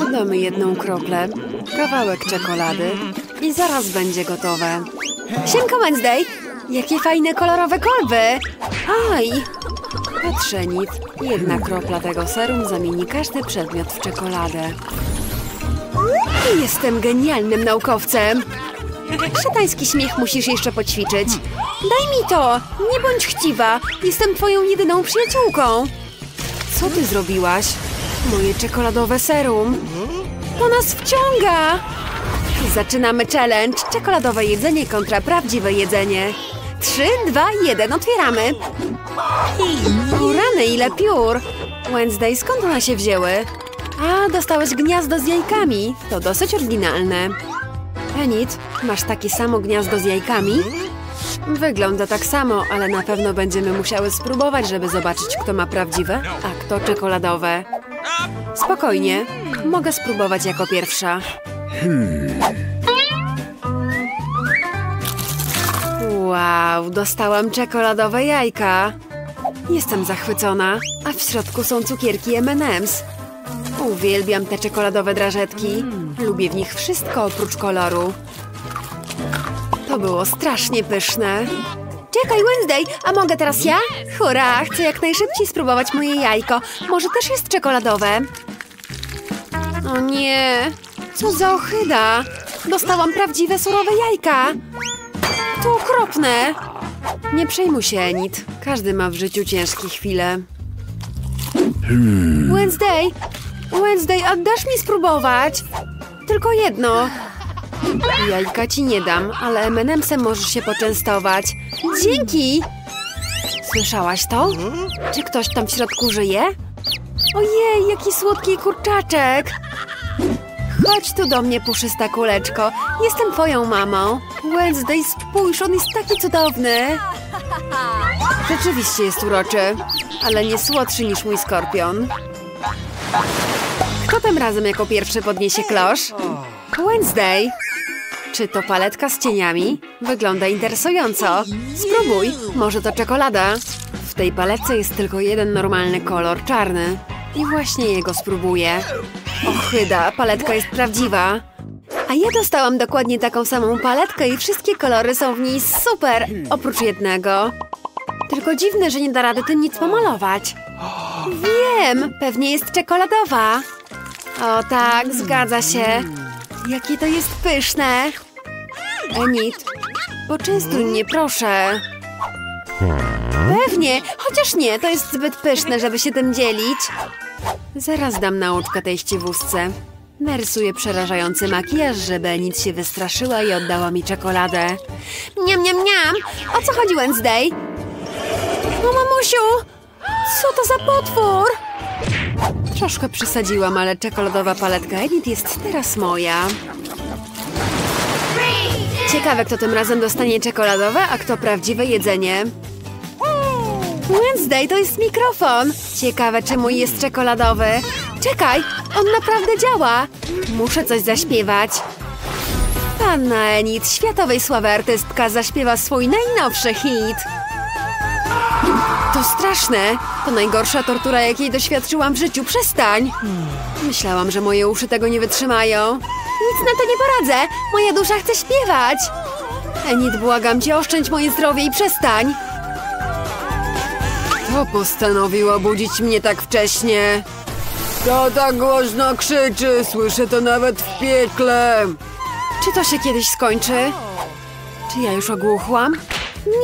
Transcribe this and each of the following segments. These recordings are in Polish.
Dodamy jedną kroplę, kawałek czekolady i zaraz będzie gotowe. Siemka Wednesday! Jakie fajne kolorowe kolby! Aj! Patrzę nic. Jedna kropla tego serum zamieni każdy przedmiot w czekoladę. Jestem genialnym naukowcem! Szatański śmiech musisz jeszcze poćwiczyć. Daj mi to! Nie bądź chciwa! Jestem twoją jedyną przyjaciółką! Co ty zrobiłaś? Moje czekoladowe serum. To nas wciąga! Zaczynamy challenge. Czekoladowe jedzenie kontra prawdziwe jedzenie. Trzy, dwa, jeden. Otwieramy. O rany, ile piór! Wednesday, skąd one się wzięły? A, dostałeś gniazdo z jajkami. To dosyć oryginalne. Enid, masz takie samo gniazdo z jajkami? Wygląda tak samo, ale na pewno będziemy musiały spróbować, żeby zobaczyć, kto ma prawdziwe, a kto czekoladowe. Spokojnie, mogę spróbować jako pierwsza. Wow, dostałam czekoladowe jajka. Jestem zachwycona, a w środku są cukierki M&M's. Uwielbiam te czekoladowe drażetki. Lubię w nich wszystko oprócz koloru. To było strasznie pyszne. Czekaj, Wednesday, a mogę teraz ja? Hurra, chcę jak najszybciej spróbować moje jajko. Może też jest czekoladowe? O nie, co za ohyda. Dostałam prawdziwe surowe jajka. To okropne. Nie przejmuj się, Enid. Każdy ma w życiu ciężkie chwile. Wednesday, Wednesday, a dasz mi spróbować? Tylko jedno. Jajka ci nie dam, ale M&M'sem możesz się poczęstować. Dzięki! Słyszałaś to? Czy ktoś tam w środku żyje? Ojej, jaki słodki kurczaczek! Chodź tu do mnie, puszysta kuleczko. Jestem twoją mamą. Wednesday, spójrz, on jest taki cudowny. Rzeczywiście jest uroczy, ale nie słodszy niż mój skorpion. Kto tym razem jako pierwszy podniesie klosz? Wednesday. Czy to paletka z cieniami? Wygląda interesująco. Spróbuj, może to czekolada. W tej paletce jest tylko jeden normalny kolor, czarny. I właśnie jego spróbuję. Ochyda, paletka jest prawdziwa. A ja dostałam dokładnie taką samą paletkę i wszystkie kolory są w niej super, oprócz jednego. Tylko dziwne, że nie da rady tym nic pomalować. Wiem, pewnie jest czekoladowa. O tak, zgadza się. Jakie to jest pyszne. Enid, poczęstuj mnie, proszę. Pewnie, chociaż nie, to jest zbyt pyszne, żeby się tym dzielić. Zaraz dam nauczkę tej ściwusce. Narysuję przerażający makijaż, żeby Enid się wystraszyła i oddała mi czekoladę. Niam, niam, niam! O co chodzi Wednesday? No mamusiu! Co to za potwór? Troszkę przesadziłam, ale czekoladowa paletka Enid jest teraz moja. Ciekawe, kto tym razem dostanie czekoladowe, a kto prawdziwe jedzenie. Wednesday, to jest mikrofon. Ciekawe, czy mój jest czekoladowy. Czekaj, on naprawdę działa. Muszę coś zaśpiewać. Panna Enid, światowej sławy artystka, zaśpiewa swój najnowszy hit. To straszne. To najgorsza tortura, jakiej doświadczyłam w życiu. Przestań. Myślałam, że moje uszy tego nie wytrzymają. Nic na to nie poradzę. Moja dusza chce śpiewać. Enid, błagam cię, oszczędź moje zdrowie i przestań. Kto postanowił obudzić mnie tak wcześnie? Kto tak głośno krzyczy? Słyszę to nawet w piekle. Czy to się kiedyś skończy? Czy ja już ogłuchłam?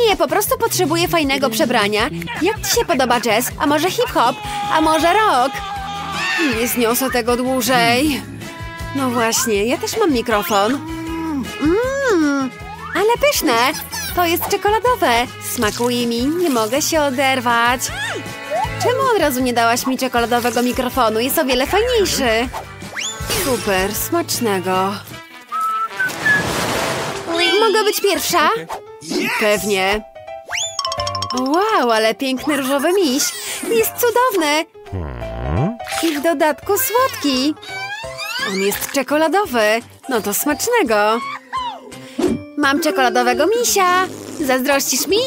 Nie, po prostu potrzebuję fajnego przebrania. Jak ci się podoba jazz? A może hip-hop? A może rock? Nie zniosę tego dłużej. No właśnie, ja też mam mikrofon. Mmm, ale pyszne. To jest czekoladowe. Smakuje mi, nie mogę się oderwać. Czemu od razu nie dałaś mi czekoladowego mikrofonu? Jest o wiele fajniejszy. Super, smacznego. Mogę być pierwsza? Pewnie. Wow, ale piękny różowy miś. Jest cudowny. I w dodatku słodki. On jest czekoladowy. No to smacznego. Mam czekoladowego misia. Zazdrościsz mi?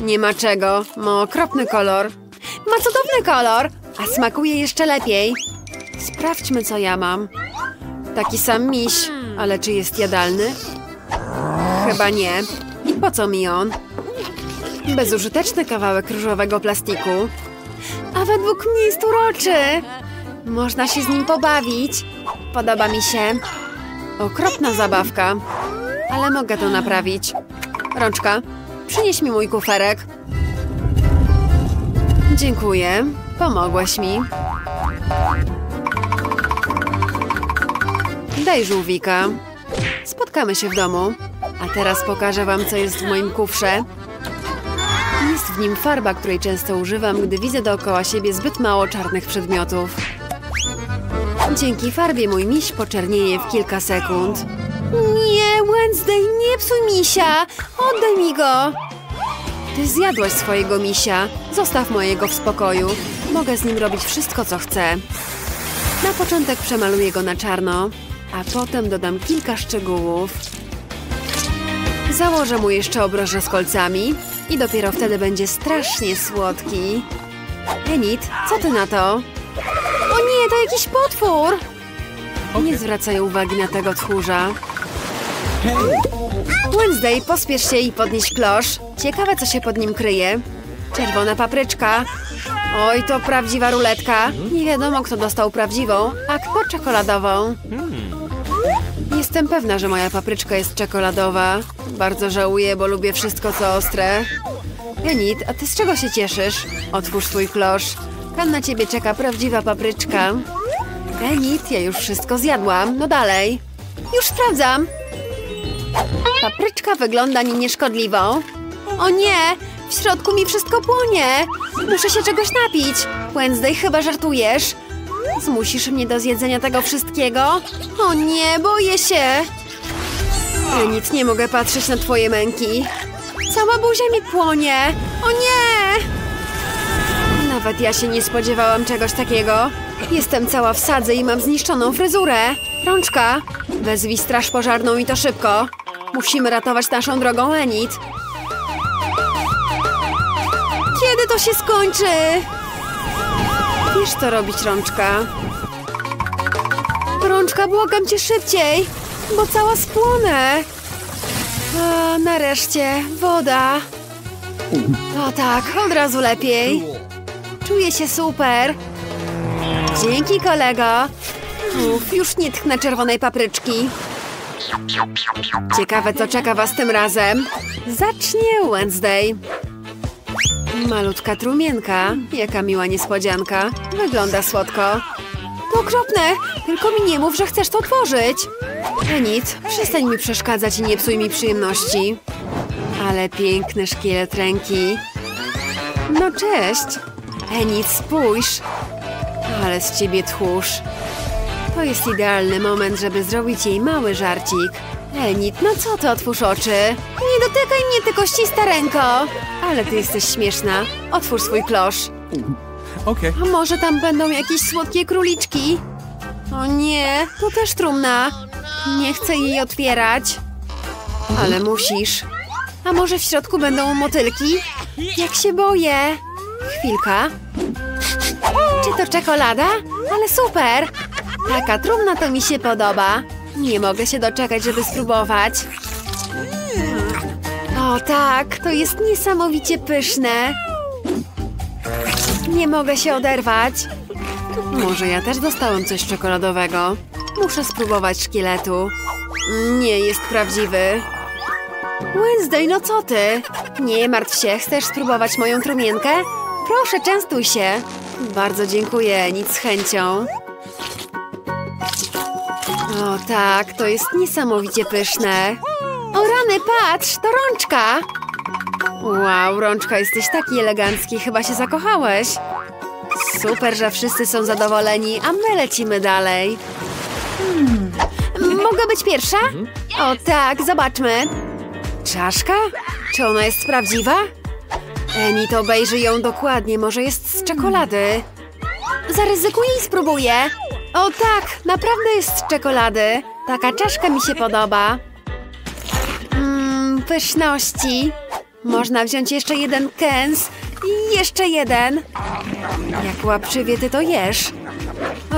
Nie ma czego. Ma okropny kolor. Ma cudowny kolor, a smakuje jeszcze lepiej. Sprawdźmy, co ja mam. Taki sam miś, ale czy jest jadalny? Chyba nie. I po co mi on? Bezużyteczny kawałek różowego plastiku. A według mnie jest uroczy. Można się z nim pobawić. Podoba mi się. Okropna zabawka. Ale mogę to naprawić. Rączka, przynieś mi mój kuferek. Dziękuję. Pomogłaś mi. Daj żółwika. Spotkamy się w domu. A teraz pokażę wam, co jest w moim kufrze. Jest w nim farba, której często używam, gdy widzę dookoła siebie zbyt mało czarnych przedmiotów. Dzięki farbie mój miś poczernieje w kilka sekund. Nie, Wednesday, nie psuj misia! Oddaj mi go! Ty zjadłaś swojego misia. Zostaw mojego w spokoju. Mogę z nim robić wszystko, co chcę. Na początek przemaluję go na czarno, a potem dodam kilka szczegółów. Założę mu jeszcze obroże z kolcami i dopiero wtedy będzie strasznie słodki. Enid, co ty na to? Jakiś potwór! Nie zwracaj uwagi na tego tchórza. Wednesday, pospiesz się i podnieś klosz. Ciekawe, co się pod nim kryje. Czerwona papryczka. Oj, to prawdziwa ruletka. Nie wiadomo, kto dostał prawdziwą, a kto czekoladową. Jestem pewna, że moja papryczka jest czekoladowa. Bardzo żałuję, bo lubię wszystko, co ostre. Enid, a ty z czego się cieszysz? Otwórz swój klosz. Tam na ciebie czeka prawdziwa papryczka. Enid, ja już wszystko zjadłam. No dalej. Już sprawdzam. Papryczka wygląda nie nieszkodliwą. O nie! W środku mi wszystko płonie! Muszę się czegoś napić. Wednesday, chyba żartujesz. Zmusisz mnie do zjedzenia tego wszystkiego? O nie, boję się! Ja nic nie mogę patrzeć na twoje męki. Cała buzia mi płonie! O nie! Nawet ja się nie spodziewałam czegoś takiego. Jestem cała w sadze i mam zniszczoną fryzurę. Rączka, wezwij straż pożarną i to szybko. Musimy ratować naszą drogą Enid. Kiedy to się skończy? Wiesz, co robić, Rączka. Rączka, błagam cię szybciej, bo cała spłonę. A, nareszcie, woda. O tak, od razu lepiej. Czuję się super. Dzięki, kolego. Uf, już nie tknę czerwonej papryczki. Ciekawe, co czeka was tym razem. Zacznie Wednesday. Malutka trumienka. Jaka miła niespodzianka. Wygląda słodko. To okropne! Tylko mi nie mów, że chcesz to otworzyć. Enid, przestań mi przeszkadzać i nie psuj mi przyjemności. Ale piękny szkielet ręki. No cześć. Enid, spójrz. Ale z ciebie tchórz. To jest idealny moment, żeby zrobić jej mały żarcik. Enid, no co ty, otwórz oczy. Nie dotykaj mnie, tylko ścista ręko. Ale ty jesteś śmieszna. Otwórz swój klosz. Okay. A może tam będą jakieś słodkie króliczki? O nie, to też trumna. Nie chcę jej otwierać. Ale musisz. A może w środku będą motylki? Jak się boję. Chwilka. Czy to czekolada? Ale super! Taka trumna to mi się podoba. Nie mogę się doczekać, żeby spróbować. O tak, to jest niesamowicie pyszne. Nie mogę się oderwać. Może ja też dostałem coś czekoladowego. Muszę spróbować szkieletu. Nie jest prawdziwy. Wednesday, no co ty? Nie martw się, chcesz spróbować moją trumienkę? Proszę, częstuj się. Bardzo dziękuję, nic z chęcią. O tak, to jest niesamowicie pyszne. O rany, patrz, to rączka. Wow, rączka, jesteś taki elegancki, chyba się zakochałeś. Super, że wszyscy są zadowoleni, a my lecimy dalej. Hmm. Mogę być pierwsza? O tak, zobaczmy. Czaszka? Czy ona jest prawdziwa? Enid, obejrzy ją dokładnie, może jest z czekolady. Zaryzykuję i spróbuję. O tak, naprawdę jest z czekolady. Taka czaszka mi się podoba. Mmm, pyszności. Można wziąć jeszcze jeden kęs i jeszcze jeden. Jak łapczywie ty to jesz.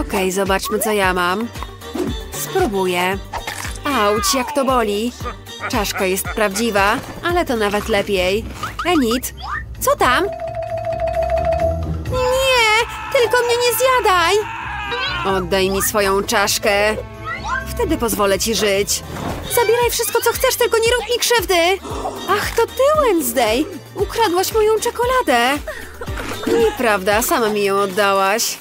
Okej, zobaczmy co ja mam. Spróbuję. Auć, jak to boli. Czaszka jest prawdziwa, ale to nawet lepiej. Enid, co tam? Nie, tylko mnie nie zjadaj. Oddaj mi swoją czaszkę. Wtedy pozwolę ci żyć. Zabieraj wszystko, co chcesz, tylko nie rób mi krzywdy. Ach, to ty, Wednesday. Ukradłaś moją czekoladę. Nieprawda, sama mi ją oddałaś.